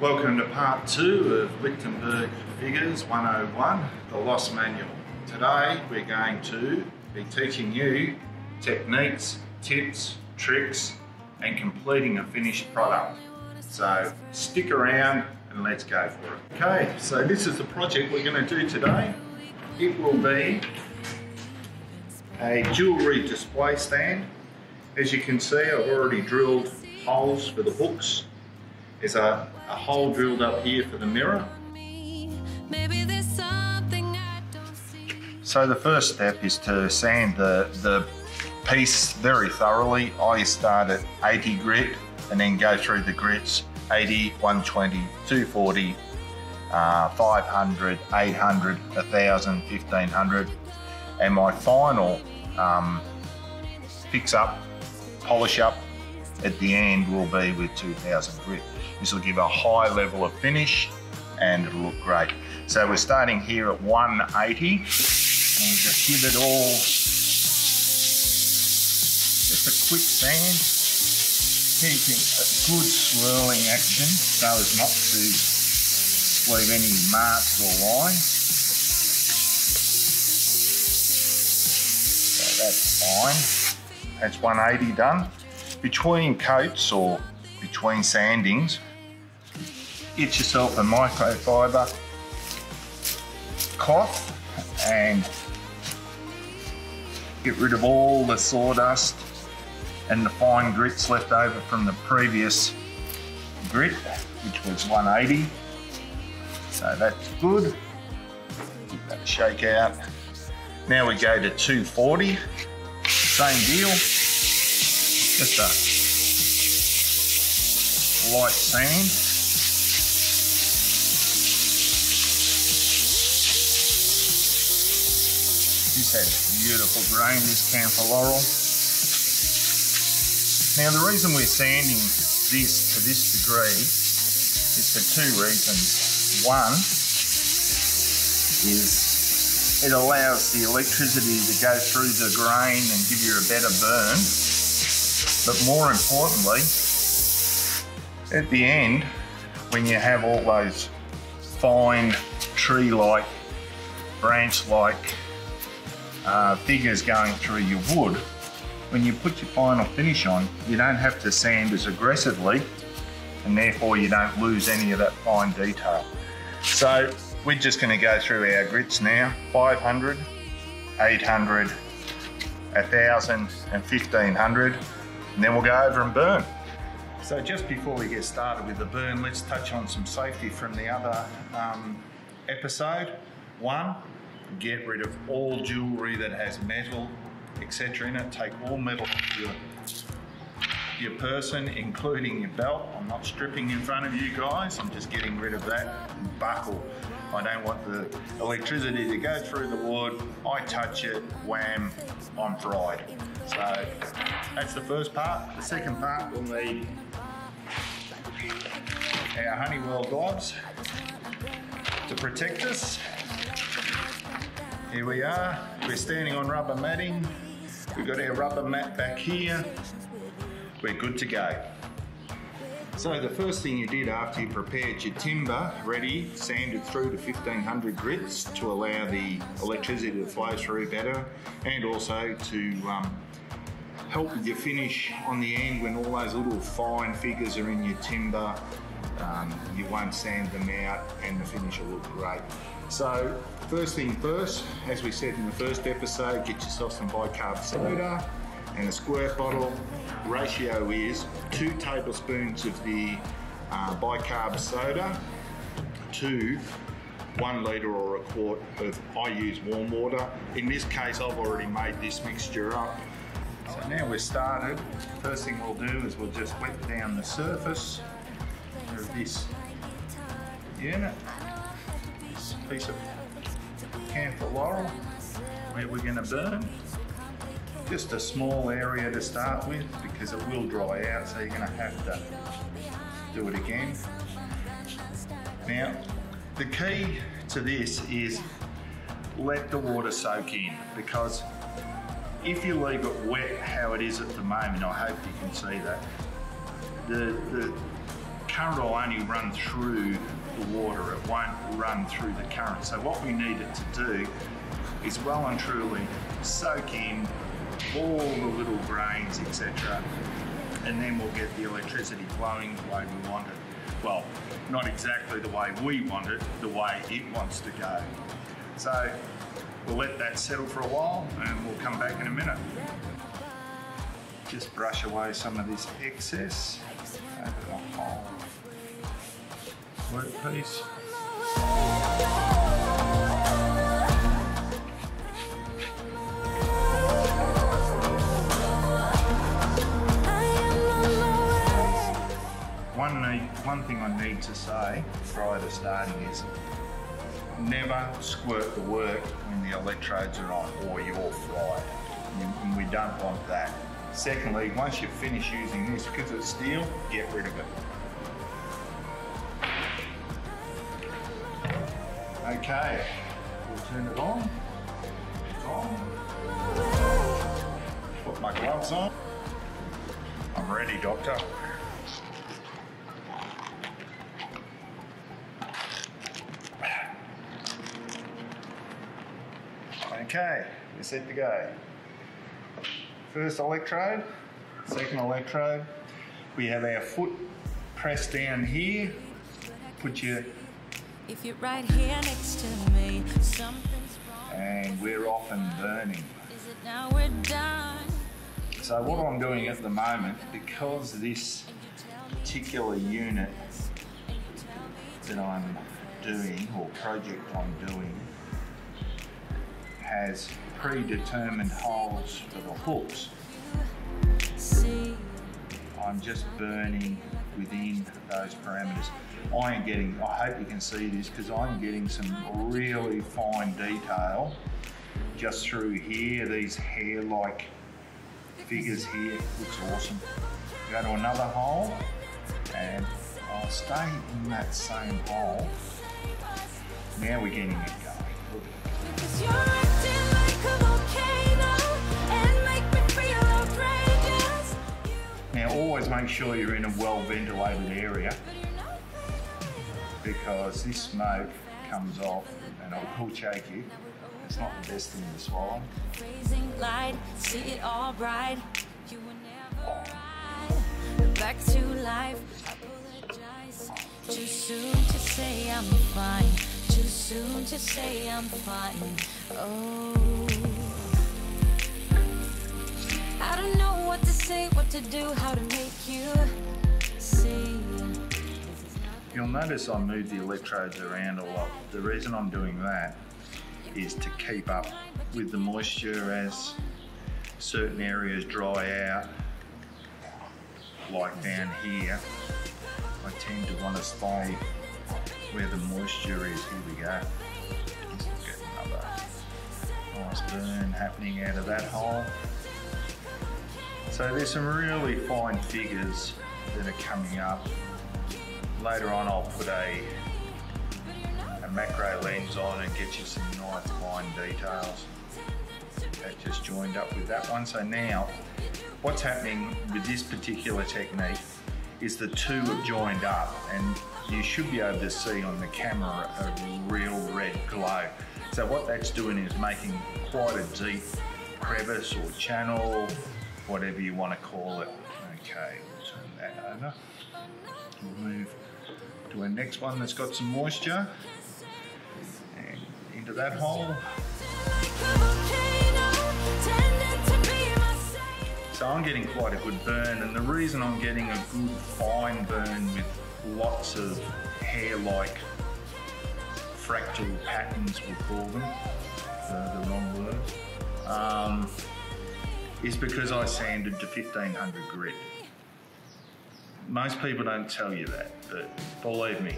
Welcome to part two of Lichtenberg Figures 101, the Loss Manual. Today we're going to be teaching you techniques, tips, tricks and completing a finished product. So stick around and let's go for it. Okay, so this is the project we're going to do today. It will be a jewellery display stand. As you can see I've already drilled holes for the hooks. There's a, a hole drilled up here for the mirror. So the first step is to sand the, the piece very thoroughly. I start at 80 grit and then go through the grits 80, 120, 240, uh, 500, 800, 1000, 1500. And my final um, fix up, polish up at the end will be with 2000 grit. This will give a high level of finish and it'll look great. So we're starting here at 180 and just give it all just a quick sand, keeping a good swirling action so as not to leave any marks or lines. So that's fine. That's 180 done. Between coats or between sandings, get yourself a microfiber cloth and get rid of all the sawdust and the fine grits left over from the previous grit, which was 180. So that's good. Give that a shake out. Now we go to 240. Same deal. Just a light sand. This has beautiful grain, this camphor laurel. Now the reason we're sanding this to this degree is for two reasons. One is it allows the electricity to go through the grain and give you a better burn. But more importantly, at the end, when you have all those fine tree-like, branch-like uh, figures going through your wood, when you put your final finish on, you don't have to sand as aggressively and therefore you don't lose any of that fine detail. So we're just gonna go through our grits now, 500, 800, 1000 and 1500, and then we'll go over and burn. So just before we get started with the burn, let's touch on some safety from the other um, episode. One, get rid of all jewellery that has metal, etc. in it. Take all metal off your, your person, including your belt. I'm not stripping in front of you guys, I'm just getting rid of that buckle. I don't want the electricity to go through the wood. I touch it, wham, I'm fried. So that's the first part. The second part, we'll need our Honeywell gloves to protect us. Here we are, we're standing on rubber matting. We've got our rubber mat back here. We're good to go. So the first thing you did after you prepared your timber ready, sanded through to 1500 grits to allow the electricity to flow through better and also to um, help with your finish on the end when all those little fine figures are in your timber. Um, you won't sand them out and the finish will look great. So first thing first, as we said in the first episode, get yourself some bicarb soda and a squirt bottle. Ratio is two tablespoons of the uh, bicarb soda to one litre or a quart of, I use warm water. In this case, I've already made this mixture up. So now we're started. First thing we'll do is we'll just wet down the surface of this unit. Piece of camphor laurel where we're going to burn. Just a small area to start with because it will dry out so you're going to have to do it again. Now the key to this is let the water soak in because if you leave it wet how it is at the moment, I hope you can see that, the, the current will only run through the water, it won't run through the current. So what we need it to do is well and truly soak in all the little grains, etc. And then we'll get the electricity flowing the way we want it. Well, not exactly the way we want it, the way it wants to go. So we'll let that settle for a while and we'll come back in a minute. Just brush away some of this excess One, need, one thing I need to say prior to starting is never squirt the work when the electrodes are on or you're fried. And we don't want that. Secondly, once you finish using this, because it's steel, get rid of it. Okay, we'll turn it on. It's on. Put my gloves on. I'm ready, Doctor. Okay, we're set to go. First electrode, second electrode. We have our foot pressed down here. Put your If you're right here next to me, something's wrong. and we're off and burning. Is it now we're done? So what I'm doing at the moment, because this particular unit that I'm doing or project I'm doing has predetermined holes for the hooks, I'm just burning within those parameters. I am getting, I hope you can see this because I'm getting some really fine detail just through here, these hair-like figures here, looks awesome. Go to another hole and I'll stay in that same hole. Now we're getting it going. Now always make sure you're in a well ventilated area because this smoke comes off and it'll pull choke you. It's not the best thing to swallow. Light, see it all bright. You were never right. Back to life. Apologize. Too soon to say I'm fine. Too soon to say I'm fine. Oh. I don't know what to say, what to do, how to make you see. You'll notice I move the electrodes around a lot. The reason I'm doing that is to keep up with the moisture as certain areas dry out, like down here. I tend to want to stay where the moisture is. Here we go. Get another nice burn happening out of that hole. So there's some really fine figures that are coming up. Later on I'll put a, a macro lens on and get you some nice fine details. That just joined up with that one. So now what's happening with this particular technique is the two have joined up and you should be able to see on the camera a real red glow. So what that's doing is making quite a deep crevice or channel, whatever you want to call it. Okay, turn that over. We'll move to our next one that's got some moisture and into that hole. So I'm getting quite a good burn, and the reason I'm getting a good fine burn with lots of hair-like fractal patterns, we'll call them, the, the wrong word, um, is because I sanded to 1500 grit. Most people don't tell you that, but believe me,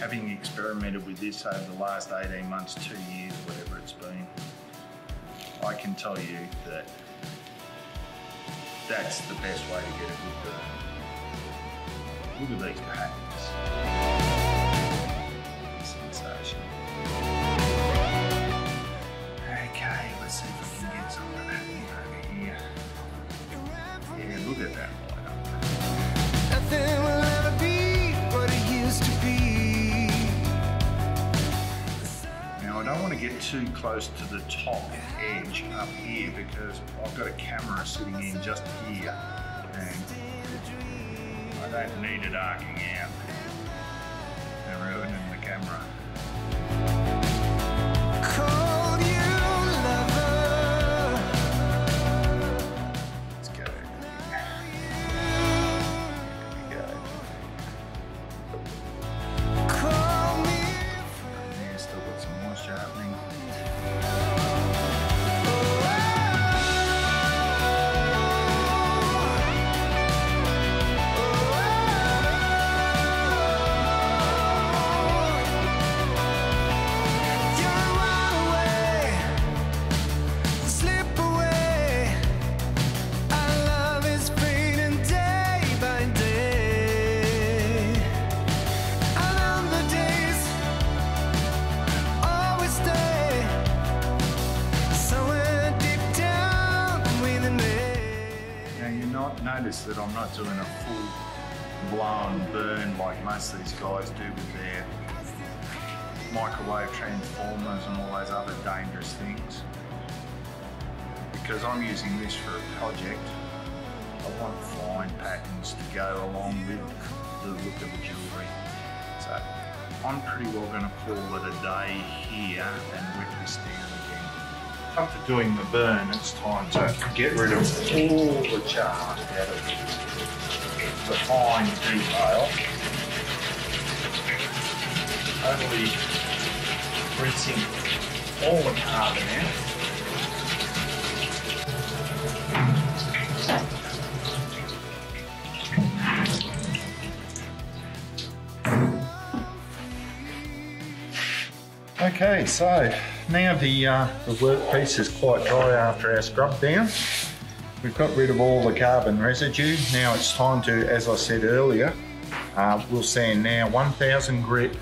having experimented with this over the last 18 months, two years, whatever it's been, I can tell you that that's the best way to get a good burn. Look at these patterns. Too close to the top edge up here because I've got a camera sitting in just here and I don't need it arcing out and ruining the camera. Doing a full blown burn like most of these guys do with their microwave transformers and all those other dangerous things. Because I'm using this for a project, I want fine patterns to go along with the look of the jewellery. So I'm pretty well going to call it a day here and wet this down. After doing the burn, it's time to get rid of all the char out of the fine detail. Only rinsing all the carbon out. Okay, so now the, uh, the workpiece is quite dry after our scrub down. We've got rid of all the carbon residue. Now it's time to, as I said earlier, uh, we'll sand now 1000 grit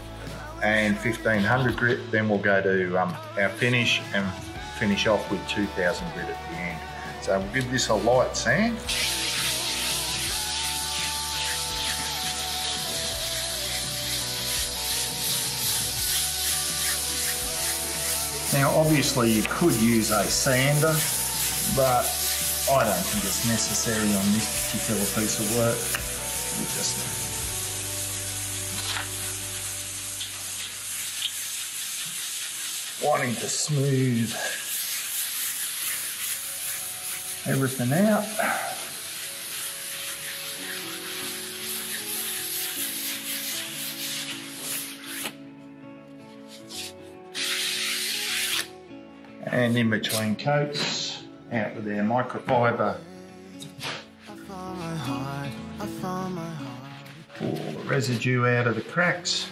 and 1500 grit. Then we'll go to um, our finish and finish off with 2000 grit at the end. So we'll give this a light sand. Now, obviously, you could use a sander, but I don't think it's necessary on this particular piece of work. We just wanting to smooth everything out. And in between coats, out with our microfiber, pull the residue out of the cracks.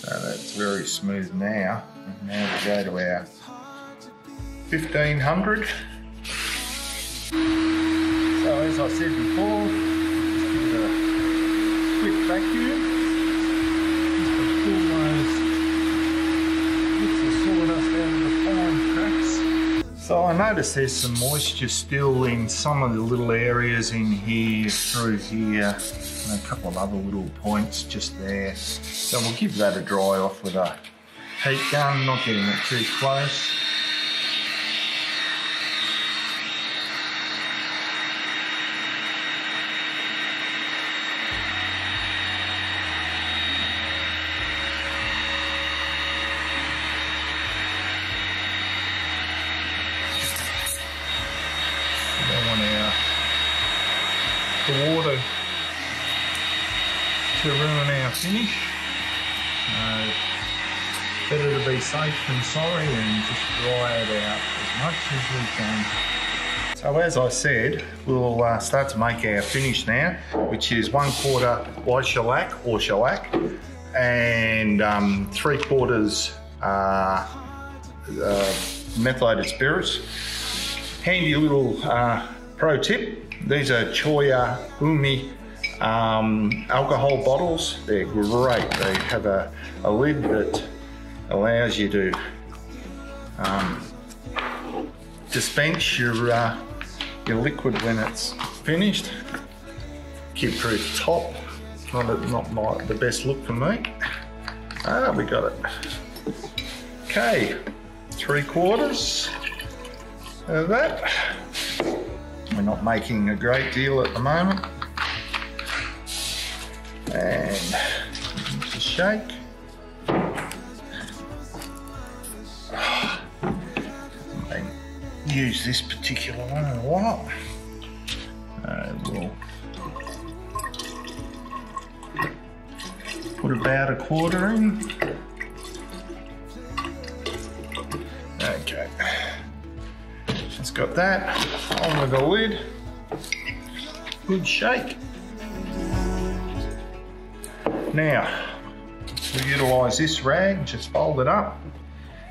So that's very smooth now. And now we go to our 1500. Notice there's some moisture still in some of the little areas in here, through here, and a couple of other little points just there. So we'll give that a dry off with a heat gun, not getting it too close. We don't want our the water to ruin our finish. Uh, better to be safe than sorry and just dry it out as much as we can. So as I said, we'll uh, start to make our finish now, which is one quarter white shellac or shellac and um, three quarters uh, uh, methylated spirits. Handy little uh, pro tip. These are Choya Umi um, alcohol bottles. They're great. They have a, a lid that allows you to um, dispense your uh, your liquid when it's finished. Kid proof top, not, a, not my, the best look for me. Ah, we got it. Okay, three quarters of that. We're not making a great deal at the moment. And just shake. Use this particular one a lot. Uh, we'll put about a quarter in. Okay. It's got that on with the lid. Good shake. Now, we'll utilise this rag, just fold it up,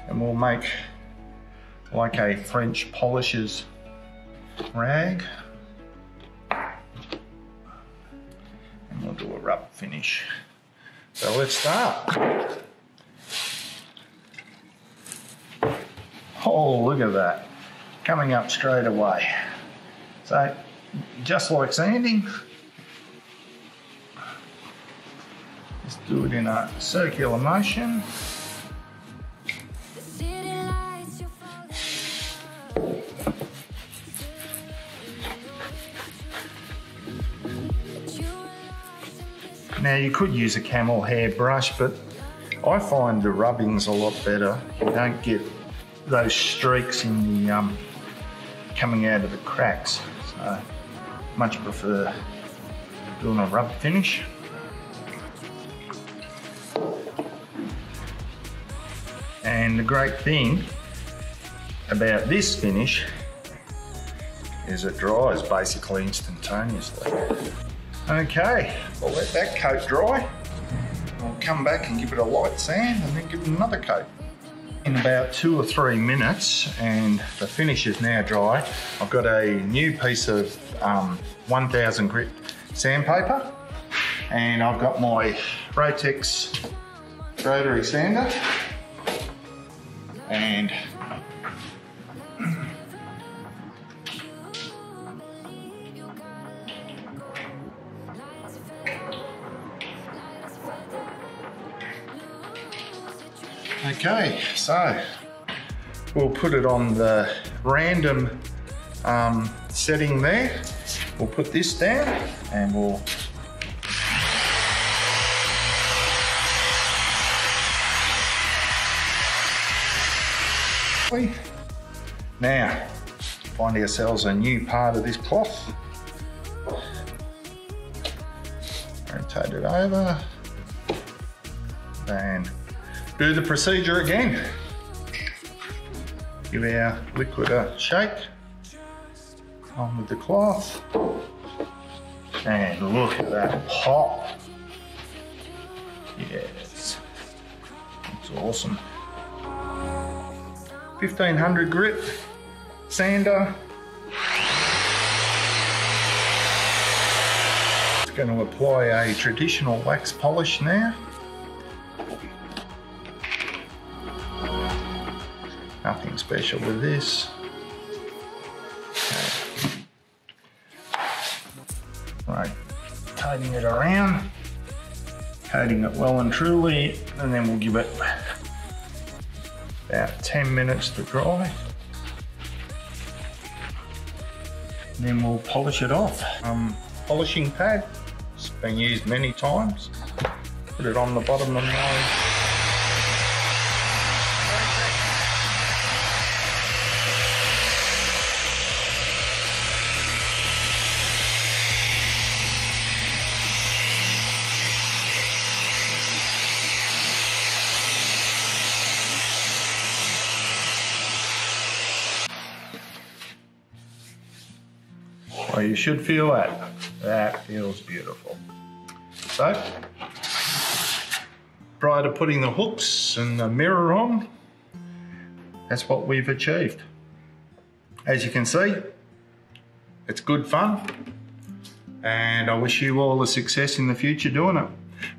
and we'll make like a French polisher's rag. And we'll do a rub finish. So let's start. Oh, look at that. Coming up straight away. So, just like sanding, just do it in a circular motion. Now you could use a camel hair brush, but I find the rubbing's a lot better. You don't get those streaks in the um, coming out of the cracks. So much prefer doing a rub finish. And the great thing about this finish is it dries basically instantaneously. Okay, we'll let that coat dry. I'll come back and give it a light sand and then give it another coat. In about two or three minutes, and the finish is now dry, I've got a new piece of um, 1000 grit sandpaper, and I've got my Rotex rotary sander, and Okay, so we'll put it on the random um, setting there. We'll put this down and we'll now find ourselves a new part of this cloth. Rotate it over and do the procedure again. Give our liquid a shake on with the cloth. And look at that pop. Yes, it's awesome. 1500 grit sander. It's going to apply a traditional wax polish now. Nothing special with this. Right, tidying it around, coating it well and truly, and then we'll give it about 10 minutes to dry. Then we'll polish it off. Um, polishing pad, it's been used many times. Put it on the bottom of my should feel that. That feels beautiful. So, prior to putting the hooks and the mirror on, that's what we've achieved. As you can see, it's good fun. And I wish you all the success in the future doing it.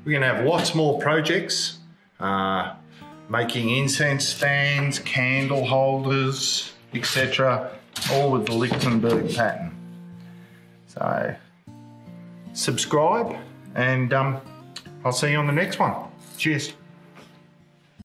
We're going to have lots more projects, uh, making incense stands, candle holders, etc. All with the Lichtenberg pattern. So subscribe and um, I'll see you on the next one. Cheers.